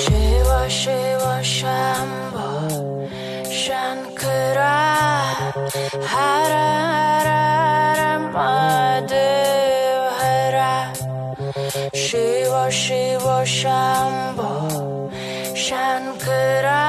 Shiva Shiva Shambho Shankara Hara Hara Mahadev Hara Shiva Shiva Shambho Shankara